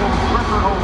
Jackson River